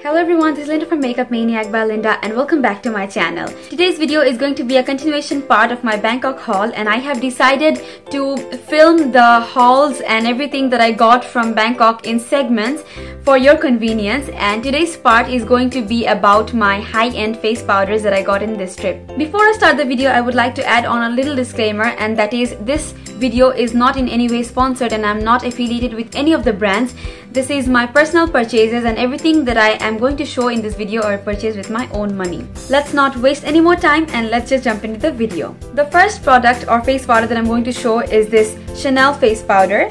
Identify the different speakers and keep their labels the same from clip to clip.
Speaker 1: Hello everyone, this is Linda from Makeup Maniac by Linda and welcome back to my channel. Today's video is going to be a continuation part of my Bangkok haul and I have decided to film the hauls and everything that I got from Bangkok in segments for your convenience and today's part is going to be about my high-end face powders that I got in this trip. Before I start the video, I would like to add on a little disclaimer and that is this video is not in any way sponsored and I'm not affiliated with any of the brands. This is my personal purchases and everything that I am going to show in this video are purchased with my own money. Let's not waste any more time and let's just jump into the video. The first product or face powder that I'm going to show is this Chanel face powder.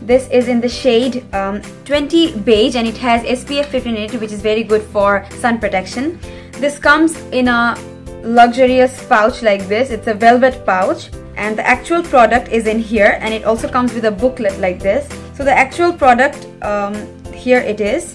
Speaker 1: This is in the shade um, 20 beige and it has SPF 15 in it which is very good for sun protection. This comes in a luxurious pouch like this. It's a velvet pouch and the actual product is in here and it also comes with a booklet like this. So the actual product um, here it is.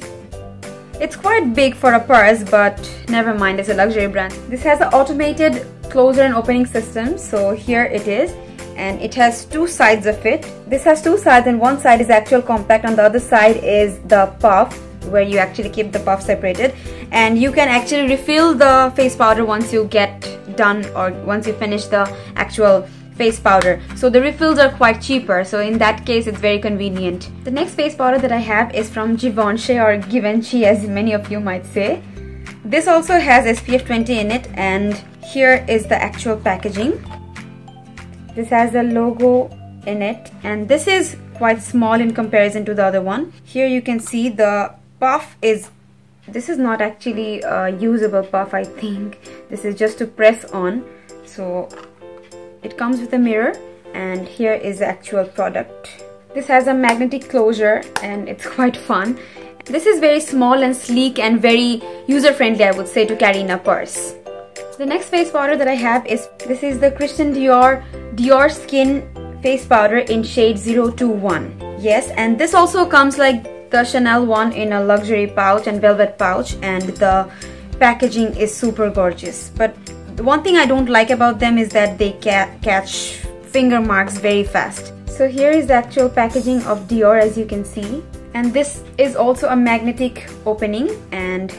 Speaker 1: It's quite big for a purse but never mind it's a luxury brand. This has an automated closure and opening system so here it is. And it has two sides of it. This has two sides and one side is actual compact on the other side is the puff where you actually keep the puff separated. And you can actually refill the face powder once you get done or once you finish the actual face powder. So the refills are quite cheaper. So in that case it's very convenient. The next face powder that I have is from Givenchy or Givenchy as many of you might say. This also has SPF 20 in it and here is the actual packaging. This has a logo in it and this is quite small in comparison to the other one. Here you can see the puff is this is not actually a usable puff I think. This is just to press on. So it comes with a mirror and here is the actual product. This has a magnetic closure and it's quite fun. This is very small and sleek and very user-friendly I would say to carry in a purse. The next face powder that I have is, this is the Christian Dior Dior Skin face powder in shade 021. Yes, and this also comes like the Chanel one in a luxury pouch and velvet pouch and the packaging is super gorgeous. But the one thing I don't like about them is that they ca catch finger marks very fast. So here is the actual packaging of Dior as you can see. And this is also a magnetic opening and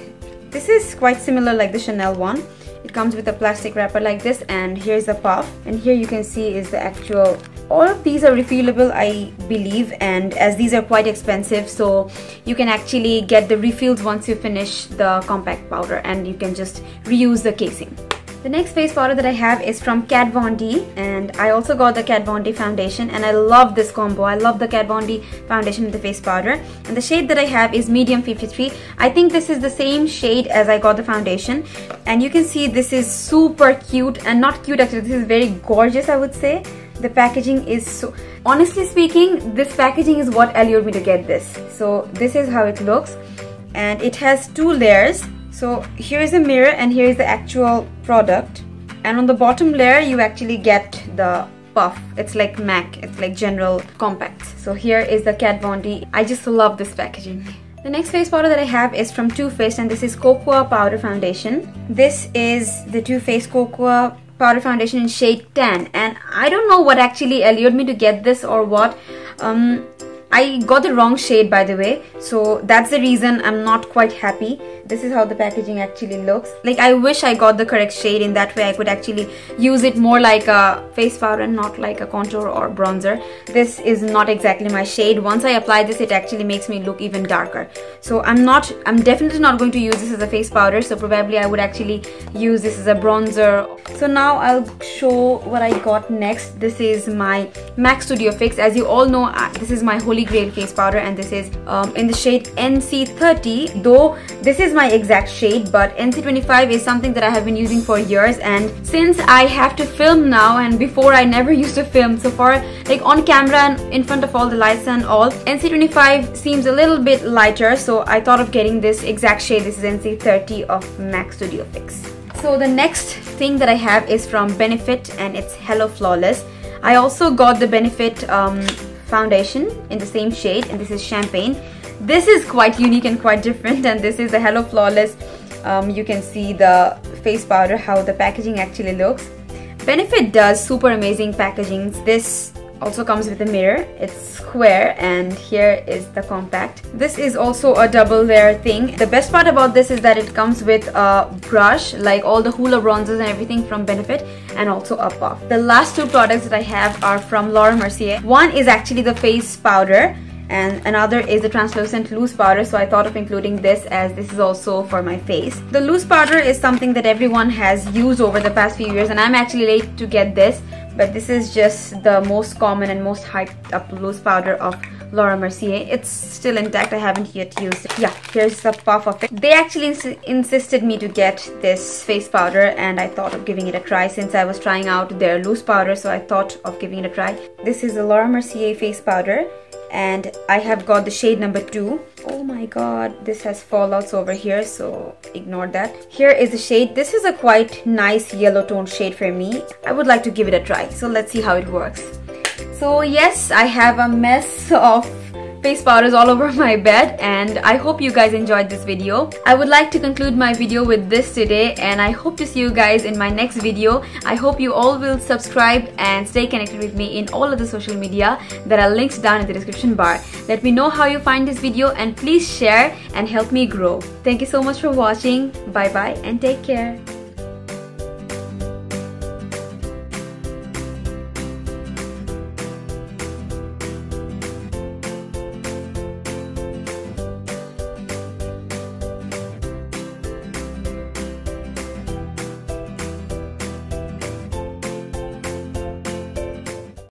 Speaker 1: this is quite similar like the Chanel one. It comes with a plastic wrapper like this and here's the puff and here you can see is the actual all of these are refillable I believe and as these are quite expensive so you can actually get the refills once you finish the compact powder and you can just reuse the casing. The next face powder that I have is from Kat Von D and I also got the Kat Von D foundation and I love this combo. I love the Kat Von D foundation with the face powder and the shade that I have is medium 53. I think this is the same shade as I got the foundation and you can see this is super cute and not cute actually this is very gorgeous I would say. The packaging is so honestly speaking this packaging is what allured me to get this. So this is how it looks and it has two layers so here is a mirror and here is the actual product. And on the bottom layer you actually get the puff. It's like MAC. It's like general compact. So here is the Kat Von D. I just love this packaging. The next face powder that I have is from Too Faced and this is Cocoa Powder Foundation. This is the Too Faced Cocoa Powder Foundation in shade 10 and I don't know what actually allured me to get this or what. Um, I got the wrong shade by the way. So that's the reason I'm not quite happy this is how the packaging actually looks. Like I wish I got the correct shade in that way. I could actually use it more like a face powder and not like a contour or bronzer. This is not exactly my shade. Once I apply this it actually makes me look even darker. So I'm not I'm definitely not going to use this as a face powder. So probably I would actually use this as a bronzer. So now I'll show what I got next. This is my MAC Studio Fix. As you all know this is my holy grail face powder and this is um, in the shade NC30 though this is my exact shade but NC25 is something that I have been using for years and since I have to film now and before I never used to film so far like on camera and in front of all the lights and all NC25 seems a little bit lighter so I thought of getting this exact shade this is NC30 of MAC Studio Fix. So the next thing that I have is from Benefit and it's Hello Flawless. I also got the Benefit um, foundation in the same shade and this is Champagne this is quite unique and quite different and this is the Hello Flawless um, you can see the face powder how the packaging actually looks Benefit does super amazing packagings this also comes with a mirror. It's square and here is the compact. This is also a double layer thing. The best part about this is that it comes with a brush like all the Hoola bronzers and everything from Benefit and also a puff. The last two products that I have are from Laura Mercier. One is actually the face powder and another is the translucent loose powder so I thought of including this as this is also for my face. The loose powder is something that everyone has used over the past few years and I'm actually late to get this but this is just the most common and most hyped up loose powder of Laura Mercier. It's still intact. I haven't yet used it. Yeah, here's the puff of it. They actually ins insisted me to get this face powder and I thought of giving it a try since I was trying out their loose powder so I thought of giving it a try. This is the Laura Mercier face powder and I have got the shade number 2 oh my god this has fallouts over here so ignore that. Here is the shade. This is a quite nice yellow tone shade for me. I would like to give it a try. So let's see how it works. So yes I have a mess of face powders all over my bed and I hope you guys enjoyed this video. I would like to conclude my video with this today and I hope to see you guys in my next video. I hope you all will subscribe and stay connected with me in all of the social media that are linked down in the description bar. Let me know how you find this video and please share and help me grow. Thank you so much for watching. Bye bye and take care.